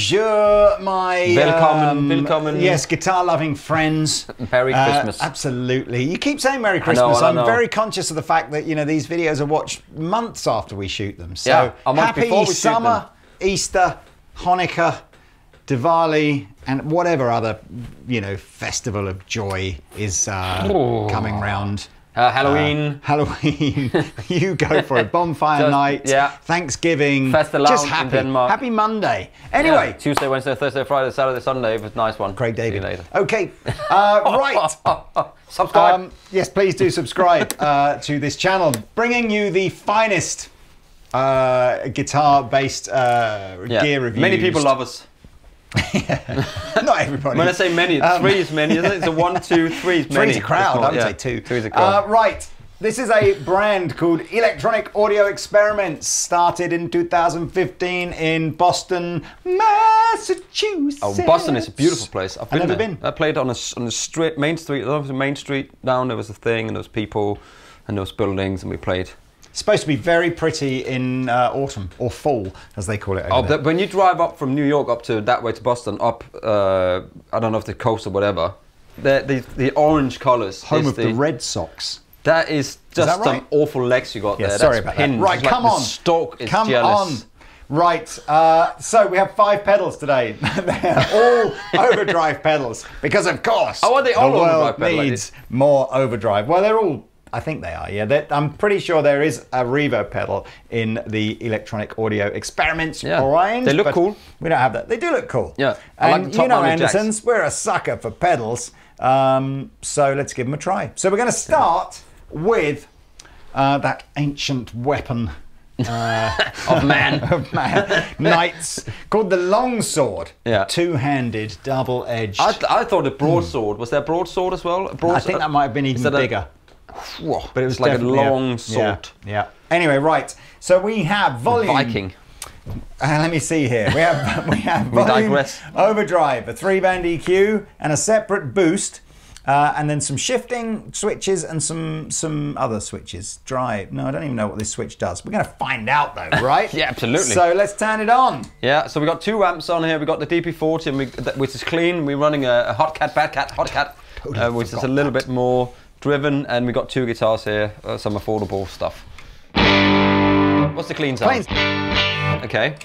Bonjour, my Willkommen, willkommen. Yes, guitar-loving friends. Merry Uh, Christmas. absolutely. You keep saying Merry Christmas. I I'm know. very conscious of the fact that you know these videos are watched months after we shoot them. So Yeah, a month happy before we shoot summer, Easter, Hanukkah, Diwali, and whatever other you know festival of joy is uh, coming round. Uh, Halloween. Halloween, you go for it. Bonfire Just- night, yeah. Thanksgiving, just in happy, Denmark. happy Monday. Anyway, Yeah, Tuesday, Wednesday, Thursday, Friday, Saturday, Sunday. It was a nice one. Craig David. later. Okay, uh, right. Subscribe. Um, yes, please do subscribe uh, to this channel, bringing you the finest uh, guitar-based uh, gear reviews. Many people love us. Not everybody. When I say many, Um, three is many, isn't it? It's a one, two, three is many. Three's a crowd. Not- I would yeah, say two. Is a crowd. Uh, right. This is a brand called Electronic Audio Experiments, started in 2015 in Boston, Massachusetts. Oh, Boston is a beautiful place. I've been never there. been. I played on a on the street, main street. There was a main street down. There was a thing, and there was people, and there was buildings, and we played. Supposed to be very pretty in uh, autumn or fall, as they call it. Over Oh, there. the, when you drive up from New York up to that way to Boston, up uh, I don't know if the coast or whatever, the the, the orange colours. Home of the Red Sox. That is just that right? some awful legs you got Yeah, there. sorry That's about pins. that. Right, like come the on. Stalk is come jealous. on. Right, uh, so we have five pedals today. They're all overdrive pedals because, of course, Oh, are they all the world overdrive pedal like needs more overdrive. Well, they're all. I think they are. Yeah, I'm pretty sure there is a reverb pedal in the electronic audio experiments Yeah, range. they look cool. We don't have that. They do look cool. Yeah, I like and you know, mounted jacks. Andertons, we're a sucker for pedals. Um, so let's give them a try. So we're going to start with uh, that ancient weapon Of man. of man, knights called the longsword. Yeah. Two-handed, double-edged. I, th- I thought a broadsword. Was there a broadsword as well? A I broadsword? think that might have been even a- bigger, Whoa, but it was like a long yeah, sword. Yeah. Anyway, right. So we have volume. Viking. Uh, let me see here. We have we have We volume digress. overdrive, a three-band EQ, and a separate boost, uh, and then some shifting switches and some some other switches. Drive. No, I don't even know what this switch does. We're going to find out though, right? Yeah, absolutely. So let's turn it on. Yeah, so we got two amps on here. We got the DP40, and we, which is clean. We're running a, a Hot Cat, Bad Cat, Hot Cat, uh, which is a little that. bit more driven. And we got two guitars here, uh, some affordable stuff. What's the clean sound? Clean. Okay.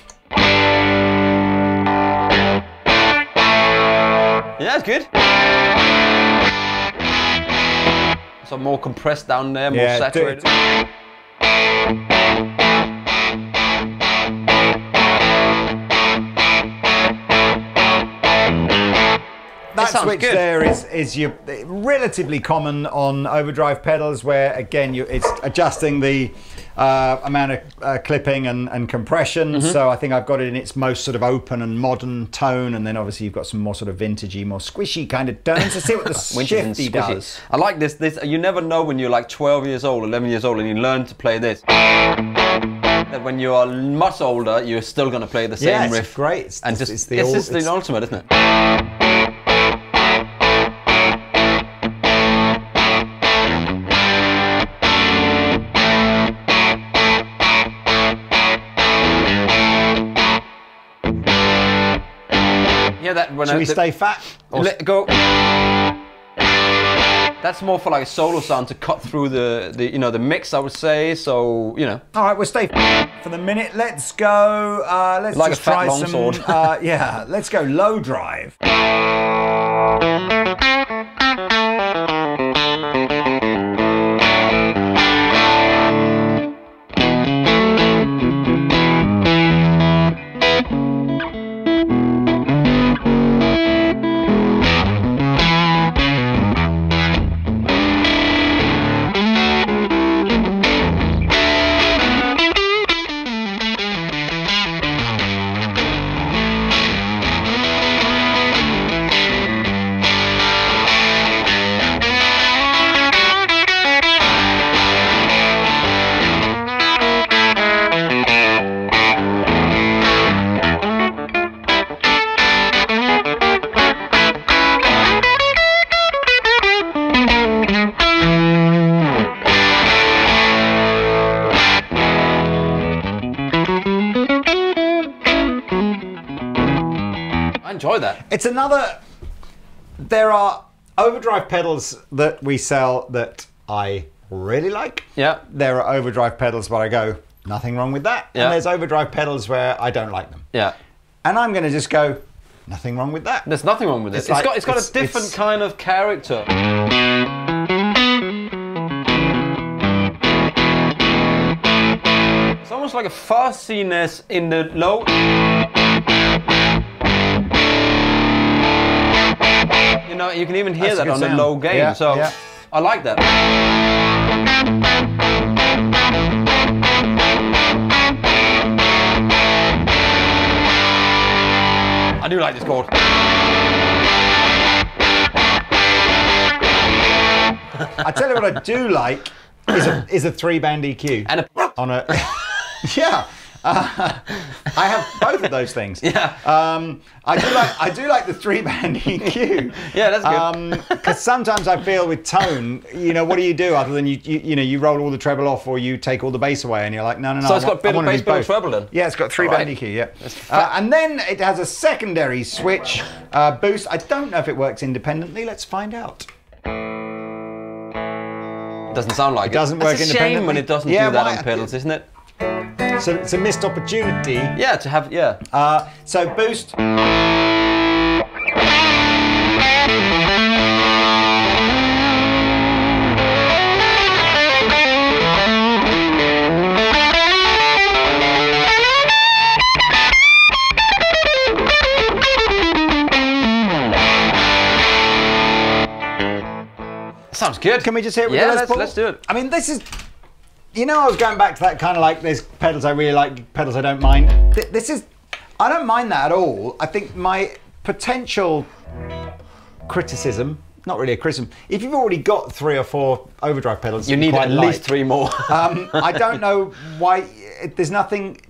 Yeah, it's good. So more compressed down there, more Yeah, saturated. Switch good. there is is your relatively common on overdrive pedals, where again you, it's adjusting the uh, amount of uh, clipping and, and compression. Mm-hmm. So I think I've got it in its most sort of open and modern tone, and then obviously you've got some more sort of vintagey, more squishy kind of tones. To see what the shifty does. I like this. This you never know when you're like 12 years old, 11 years old, and you learn to play this. That when you are much older, you're still going to play the same Yeah, riff. great. It's- and it's- just it's it's, the old- just it's- the ultimate, isn't it? That when Should I, we the- stay fat? Let go. That's more for like a solo sound to cut through the, the you know the mix I would say. So you know All right, we'll stay for the minute. Let's go. Uh, let's Like a just try some. sword. uh, yeah, let's go low drive. It's another. There are overdrive pedals that we sell that I really like. Yeah. There are overdrive pedals where I go, nothing wrong with that. Yeah. And there's overdrive pedals where I don't like them. Yeah. And I'm going to just go, nothing wrong with that. There's nothing wrong with it. It's it's like- got it's got it's- a different kind of character. It's almost like a fussiness in the low. You know, you can even hear That's that on sound. low gain. Yeah, so yeah. I like that. I do like this chord. I tell you what I do like is a, is a three band EQ. And a on a. yeah. Uh, I have both of those things. Yeah. Um, I do like I do like the three band EQ. Yeah, that's good. Because sometimes I feel with tone, you know, what do you do other than you, you you know you roll all the treble off or you take all the bass away and you're like no no no. So I it's want- got bit of bass, bit of treble then? Yeah, it's got three band. EQ. Yeah. Uh, and then it has a secondary switch uh, boost. I don't know if it works independently. Let's find out. doesn't sound like it. doesn't work a shame when it doesn't Yeah, do that why- on pedals, isn't it? So it's a missed opportunity. Yeah, to have yeah. Uh, so boost. Sounds good. Can we just hear it with Yeah, the Les let's, Paul? let's do it. I mean, this is. You know, I was going back to that kind of like there's pedals I really like, pedals I don't mind. Th- This is. I don't mind that at all. I think my potential criticism, not really a criticism, if you've already got three or four overdrive pedals, You need at like, least three more. um, I don't know why. There's nothing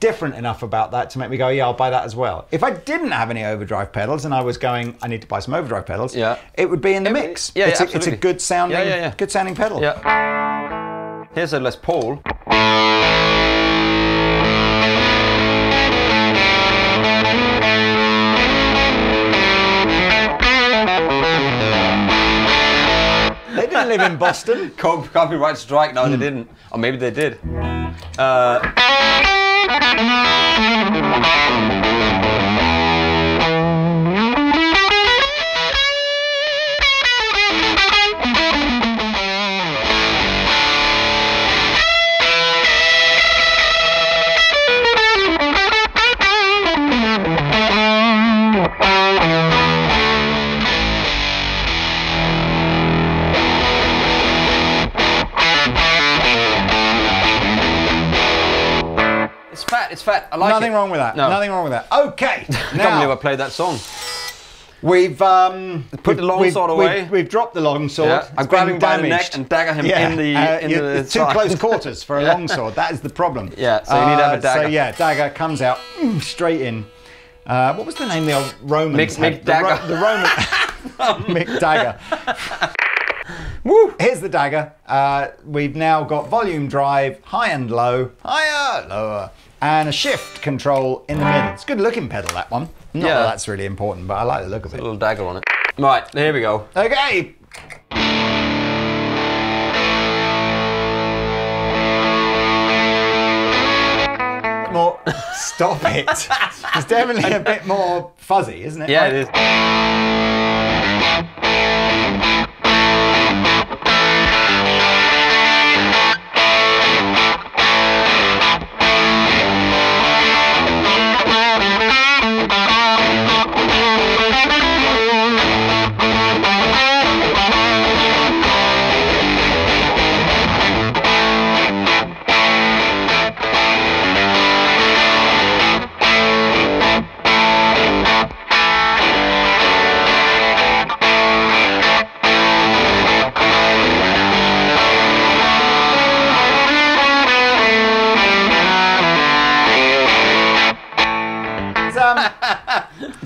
different enough about that to make me go, yeah, I'll buy that as well. If I didn't have any overdrive pedals and I was going, I need to buy some overdrive pedals, Yeah. it would be in the mix. yeah, it's, yeah, a, it's a good sounding, yeah, yeah. good sounding pedal. Here's a Les Paul. They didn't live in Boston. Co- Copyright strike. No, they Hmm. didn't. Or maybe they did. Uh, fat. It's fat. I like Nothing it. wrong with that. No. Nothing wrong with that. Okay. I can't believe I played that song. we've um, Put the long we've- sword we've- away. We've, dropped the long sword. Yeah, I'm grabbing by the neck and dagger him yeah. in the uh, in you- the it's too close quarters for a long sword. That is the problem. Yeah, so you need to have a Uh, dagger. So yeah, dagger comes out mm, straight in. Uh, what was the name of the old Romans Mick-? Mick The Ro- Dagger. The, Roman Mick Dagger. Woo! Here's the dagger. Uh, we've now got volume drive, high and low, higher, lower, and a shift control in the middle. It's a good looking pedal, that one. Not Yeah. that that's really important, but I like the look of it. A little dagger on it. Right, here we go. Okay. More. Stop it. It's definitely a bit more fuzzy, isn't it? Yeah, Like- it is.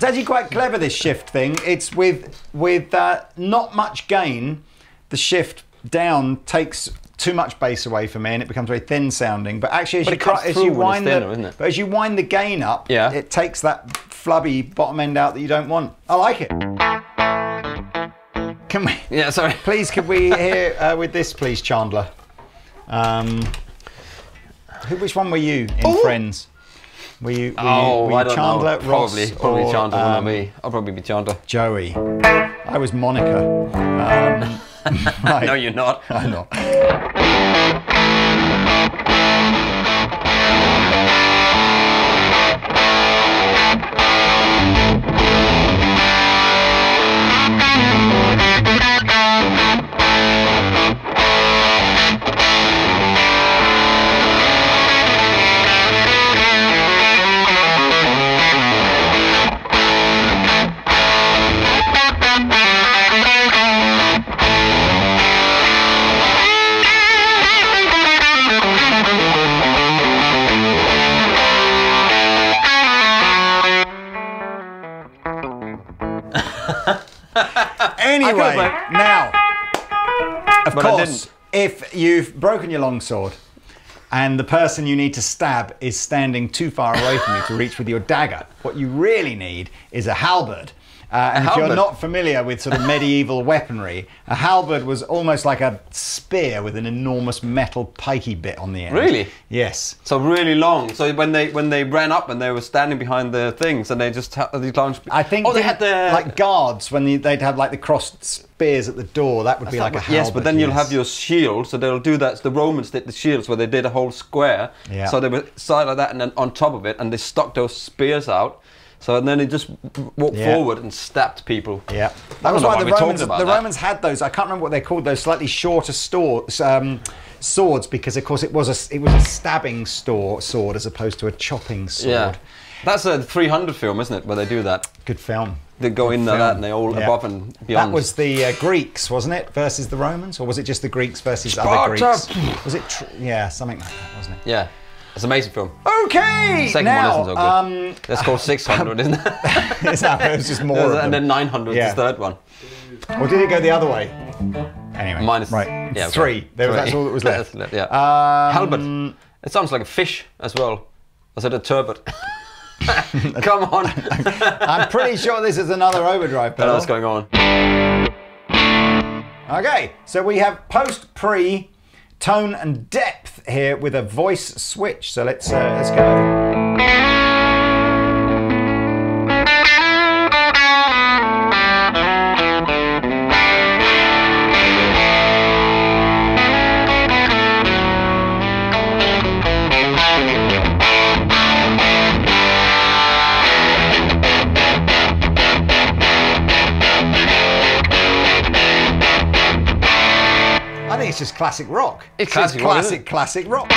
It's actually quite clever this shift thing. It's with with uh, not much gain. The shift down takes too much bass away for me, and it becomes very thin sounding. But actually, as But you cr- as you wind thinner, the, but as you wind the gain up, Yeah. it takes that flubby bottom end out that you don't want. I like it. Can we? Yeah, sorry. Please, could we hear uh, with this, please, Chandler? Um, who, which one were you in Friends? Were you, were Oh, you, were you I don't Chandler, know. Probably, Ross, probably or, Chandler. um, be? I'll probably be Chandler. Joey. I was Monica. Um, right. No, you're not. I'm not. Anyway, now, of But course, if you've broken your longsword and the person you need to stab is standing too far away from you to reach with your dagger, what you really need is a halberd. Uh, and if you're not familiar with sort of medieval weaponry, a halberd was almost like a spear with an enormous metal pikey bit on the end. Really? Yes. So really long. So when they when they ran up and they were standing behind the things and they just had these long. I think Oh, they didn't- had the like guards when you, they'd have like the crossed spears at the door. That would be like a halberd. yes, but then you'll have your shield. So they'll do that. The Romans did the shields where they did a whole square. Yeah. So they were side like that, and then on top of it, and they stuck those spears out. So and then he just walked Yeah. forward and stabbed people. Yeah, that was why why the Romans. about The that. Romans had those. I can't remember what they're called. Those slightly shorter store, um, swords, because of course it was a it was a stabbing store sword as opposed to a chopping sword. Yeah. That's a 300 film, isn't it? Where they do that. Good film. They go in Film. that and they all Yeah. above and beyond. That was the uh, Greeks, wasn't it, versus the Romans, or was it just the Greeks versus other Greeks? Was it? Tr- yeah, something like that, wasn't it? yeah. It's an amazing film. Okay. Second now, one isn't so good. Um, That's called 600, isn't it? it's not- it was just more. and then 900 is the third one. Or did it go the other way? Anyway, Minus right. yeah, okay. three. There Three. that's all that was left. That's yeah. Um, Halberd. It sounds like a fish as well. I said a turbot? Come on. I'm pretty sure this is another overdrive pedal. else going on? Okay, so we have post, pre, tone, and depth here with a voice switch. So let's uh, let's go. Just classic rock. It's classic rock, classic, classic rock.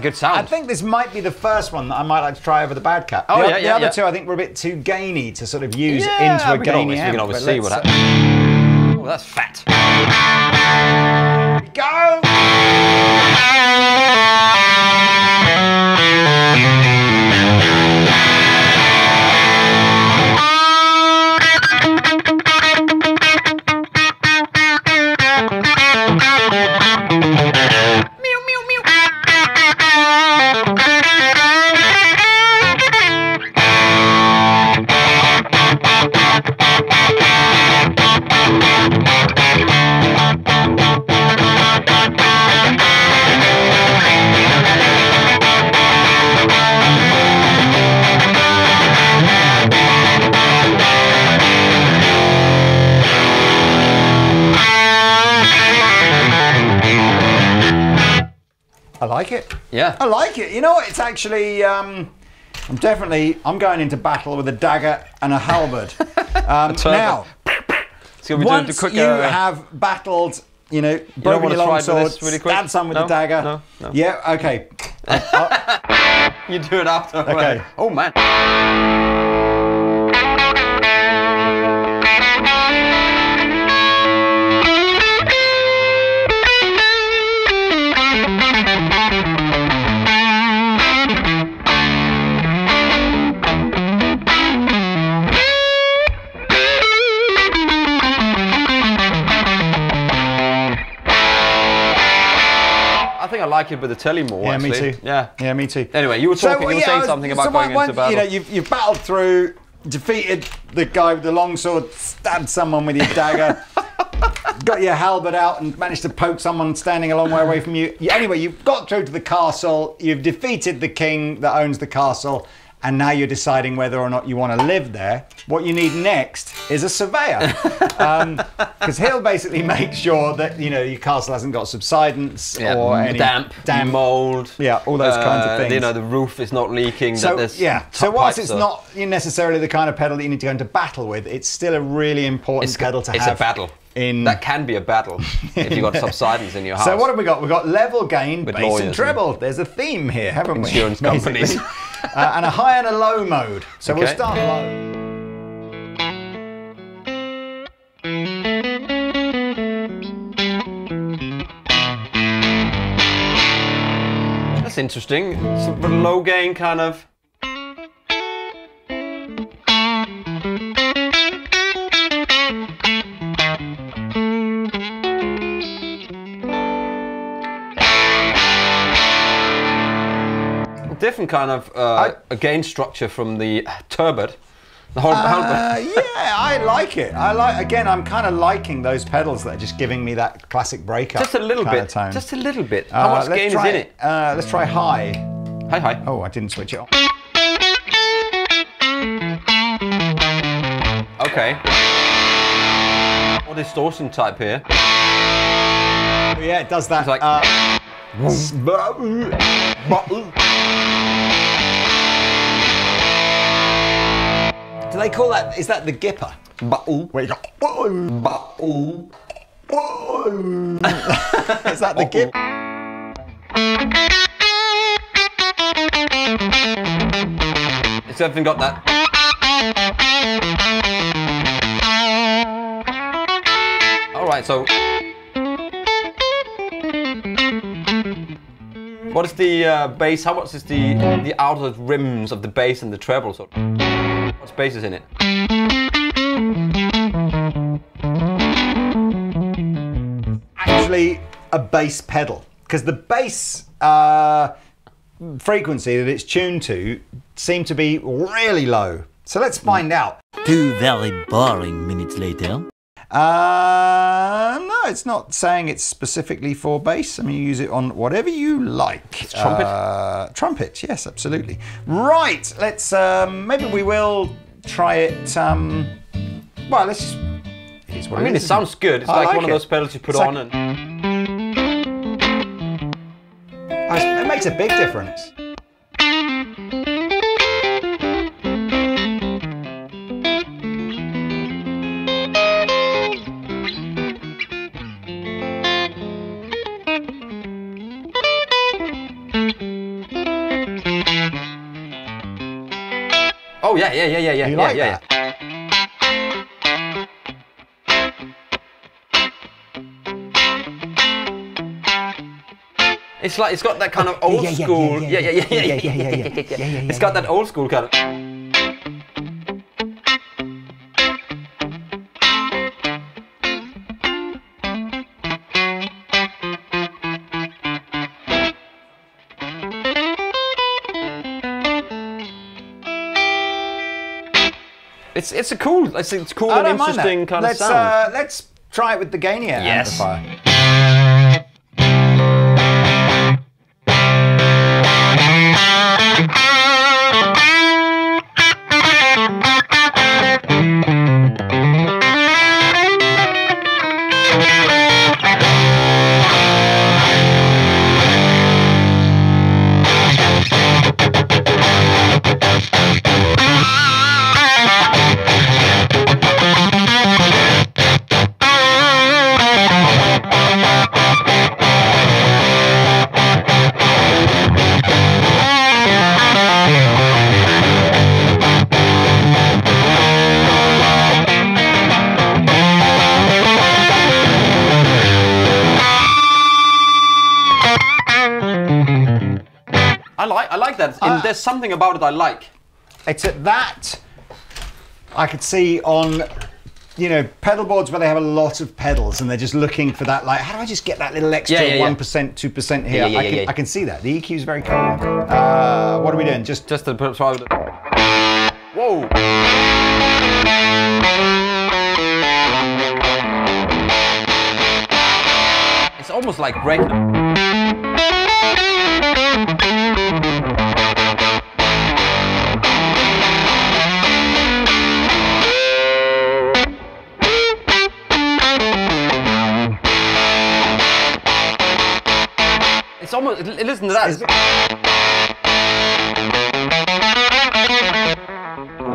A good sound. I think this might be the first one that I might like to try over the bad cat. Oh, the, yeah, the other yeah. two I think were a bit too gainy to sort of use Yeah, into a gainy always- we can always see what uh, Oh, that's fat. Go! Like it. Yeah. I like it. You know what? It's actually. Um, I'm definitely. I'm going into battle with a dagger and a halberd. Um, turbot. now, So we doing once quick, you uh, have battled, you know, broken wanna your longsword, this really quick? stab some with No? the dagger. No? No. Yeah. Okay. You do it after. Okay. Oh man. Like it with the telly more. Yeah, actually. me too. Yeah. Yeah, me too. Anyway, you were talking. you were saying something about so going once- into battle. You know, you've, you've battled through, defeated the guy with the longsword, stabbed someone with your dagger, got your halberd out and managed to poke someone standing a long way away from you. you. Anyway, you've got through to the castle, you've defeated the king that owns the castle, and now you're deciding whether or not you want to live there. What you need next is a surveyor. Because he'll basically make sure that, you know, your castle hasn't got subsidence yeah, or any damp, damp mold. Yeah, all those kinds of uh, things. You know, the roof is not leaking. So yeah. So whilst it's not necessarily the kind of pedal that you need to go into battle with, it's still a really important it's, pedal to have. it's a battle. In That can be a battle if you've got subsidence in your house. so what have we got? We've got level gain, With bass and lawyers treble. There's a theme here, haven't we? Insurance companies. Uh, and a high and a low mode. So we'll start low. That's interesting. Of a low gain kind of. Different kind of uh, a gain structure from the turbot. The whole Uh, yeah, I like it. I like. Again, I'm kind of liking those pedals that are just giving me that classic breakup. just a little bit. Just a little bit. Uh, How much let's gain try is in it? Uh, let's try high. Hi, hi. Oh, I didn't switch it on. Okay. What distortion type here? Oh, yeah, it does that. It's like- uh, they call that? Is that the gipper? Ba-oo. Where you go? Ba-oo. Is that the gip? It's definitely got that. All right, so what is the uh, bass? How much is the the outer rims of the bass and the treble? So, what bass is in it? Actually, a bass pedal because the bass uh, frequency that it's tuned to seem to be really low. So let's find out. Two very boring minutes later. Uh, no, it's not saying it's specifically for bass. I mean, you use it on whatever you like. trumpet? Uh, trumpet, yes, absolutely. Right, let's, um, maybe we will try it. Um, well, let's just. It is what I mean, it is, isn't sounds good. It's like, like one of those pedals you put It's on like- and It makes a big difference. yeah, yeah, yeah, yeah, yeah. You yeah, like yeah, that? Yeah. It's like it's got that kind of old school. Yeah, yeah, yeah, yeah, yeah, yeah, yeah, yeah. It's got that old school kind of. It's it's a cool. It's, it's cool I and don't mind that. interesting kind let's, of sound. Uh, let's try it with the Gainier Yes. amplifier. Like that. And Uh, there's something about it I like. It's at that I could see on you know pedal boards where they have a lot of pedals and they're just looking for that like how do I just get that little extra Yeah, yeah, yeah. one two percent here? Yeah, yeah, I can. I can see that. The EQ is very cool. Uh, what are we doing? Just Just to put try with it. Whoa! It's almost like breaking. Almost. Listen to that.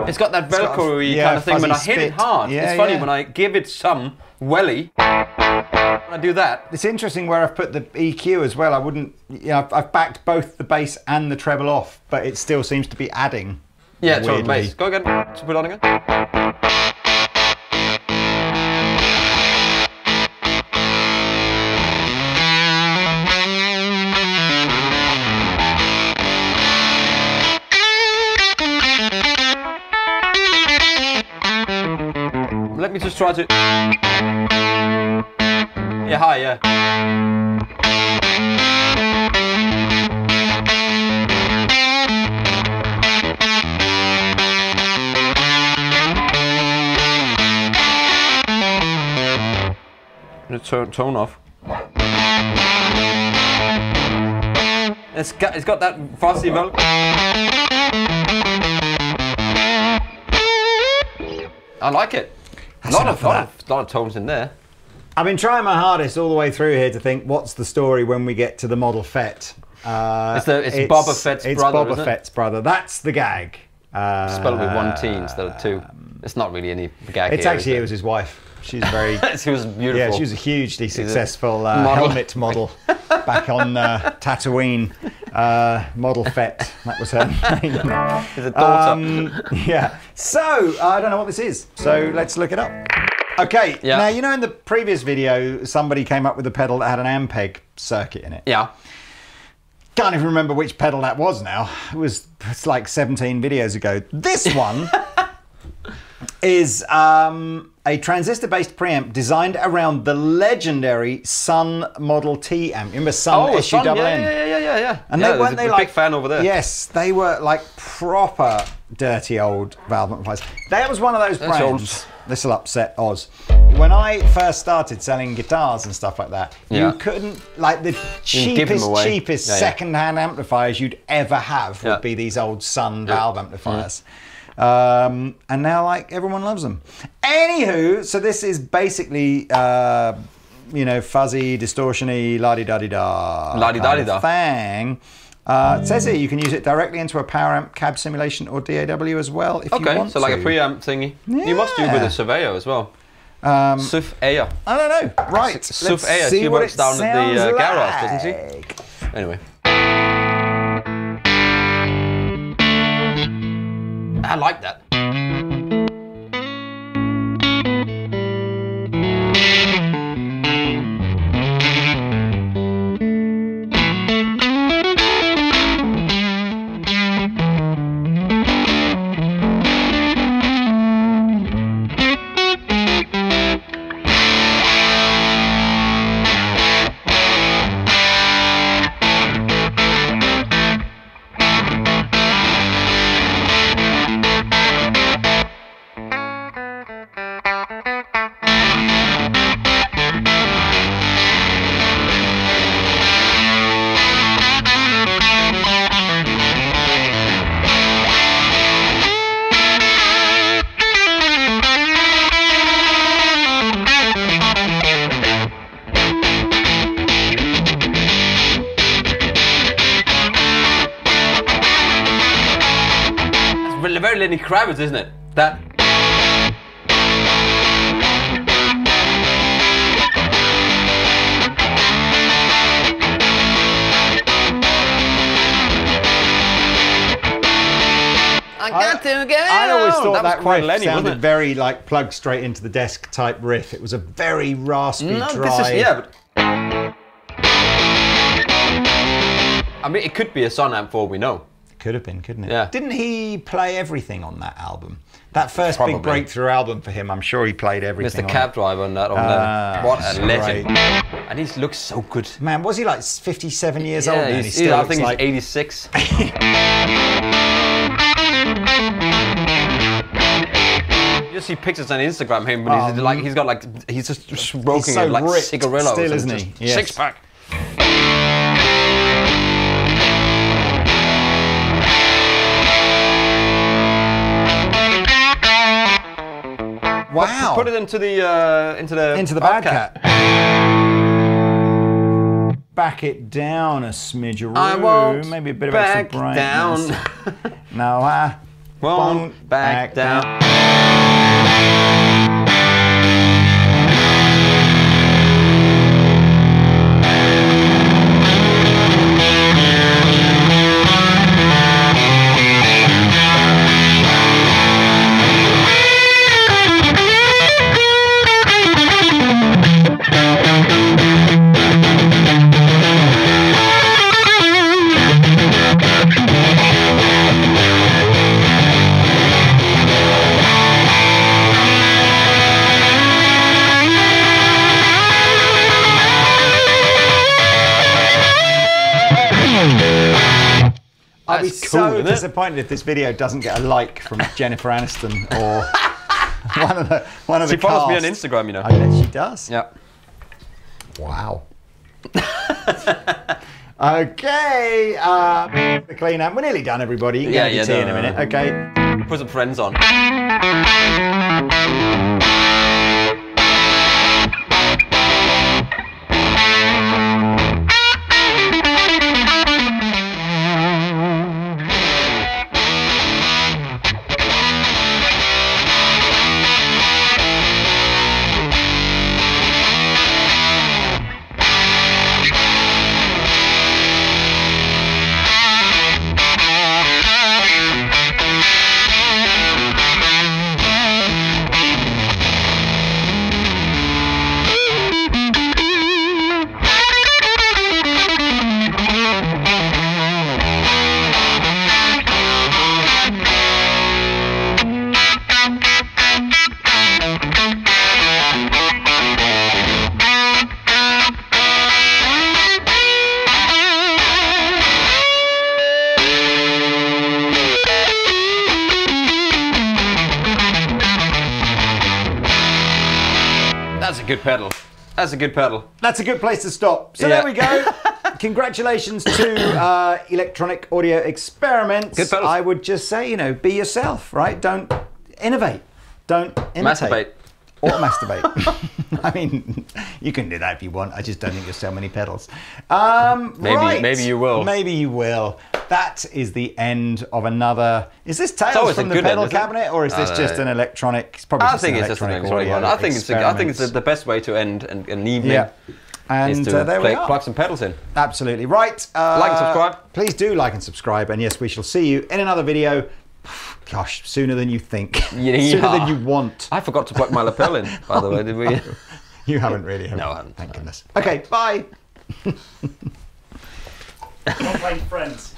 It's got that a- yeah, kind of thing when I hit it hard. Yeah, it's funny yeah. when I give it some welly. I do that, It's interesting where I've put the EQ as well. I wouldn't, you know, I've, I've backed both the bass and the treble off, but it still seems to be adding. yeah, it's on bass. Go again. Put it on again. Me just try to. Yeah, hi, yeah. The tone, tone off. It's got, it's got that fuzzy vel. I like it. A lot of, lot of, lot of tones in there. I've been trying my hardest all the way through here to think what's the story when we get to the Model Fett. Uh, It's the- it's Boba Fett's it's brother, Boba isn't it? Fett's brother. That's the gag. Uh, Spelled with one T instead of two. It's not really any gag It's here, actually is it was his wife. She's very. she was beautiful. Yeah, she was a hugely successful uh, model. helmet model back on uh, Tatooine. Uh, model Fett, that was her name. His daughter. Um, yeah. So I don't know what this is. So let's look it up. Okay. Yeah. Now you know in the previous video somebody came up with a pedal that had an Ampeg circuit in it. yeah. Can't even remember which pedal that was now. It was it's like 17 videos ago. This one is um, a transistor-based preamp designed around the legendary Sunn Model T amp. Remember Sunn Oh, SU son, yeah, yeah, yeah, yeah, yeah, yeah. And yeah, they weren't they a like big fan over there. Yes, they were like proper dirty old valve amplifiers. That was one of those brands. This will upset Oz. When I first started selling guitars and stuff like that, Yeah. you couldn't like the cheapest, cheapest Yeah, second-hand amplifiers you'd ever have would be these old Sunn valve amplifiers. Mm. Um, and now, like everyone loves them. Anywho, so this is basically, uh, you know, fuzzy, distortiony, la di da di da, La-di-da-di-da. thing. Uh, it says here you can use it directly into a power amp, cab simulation, or DAW as well if you Okay, want so like to. a preamp thingy. You must do with a Surveyor as well. Um, Suf Air. I don't know. Right. Suf Air, she works down at the, uh, sounds garage, doesn't she? like. Anyway. I like that. Very- very Lenny Kravitz, isn't it? That. I got to get I always on. thought that, that, was quite riff Lenny, sounded very like plug straight into the desk type riff. It was a very raspy, No, dry. this is yeah, but I mean, it could be a Sunn amp for all we know. Could have been, couldn't it? Yeah. Didn't he play everything on that album? That first Probably. big breakthrough album for him, I'm sure he played everything. Mr. Cab. Driver on that. On that. What a legend! And he looks so good. Man, was he like 57 years old Yeah, he's, he still I think like... he's 86. You see pictures on Instagram him, but he's Um, like he's got like he's just smoking so it like ripped cigarillos. still, isn't he? Yes. Six pack. Wow. Put it into the uh, into the into the bad cat. Back it down a smidgeroo. I won't Maybe a bit of back extra brightness. down. No, I Won't back down. I'd be cool, so disappointed if this video doesn't get a like from Jennifer Aniston or one of the one of the. She the follows me on. Instagram, you know. I bet she does. Yeah. Wow. okay, uh, the clean up. We're nearly done, everybody. You can Yeah, yeah, tea in no, a no, minute. Okay. Put some friends on. Pedal. That's a good pedal. That's a good place to stop. So Yeah. there we go. Congratulations to uh, Electronic Audio Experiments. Good fellas. I would just say, you know, be yourself, right? Don't innovate. Don't imitate. Masturbate. Or masturbate. I mean, you can do that if you want. I just don't think you'll sell many pedals. Um, Maybe- right. maybe you will. Maybe you will. That is the end of another. Is this Tales from the good pedal end, cabinet, or is I this don't just know. an electronic? It's probably I just think an it's just an electronic electronic one. I think it's a, I think it's the best way to end an, an evening. Yeah. Is And to uh, there play, we are. plug some pedals in. Absolutely right. Uh, Like and subscribe. Please do like and subscribe. And yes, we shall see you in another video. Gosh, sooner than you think. Yeah. sooner than you want. I forgot to plug my lapel in, by the way. Did we? You haven't really. Have No, you? I haven't. Thank goodness. Okay, bye. Don't playing friends.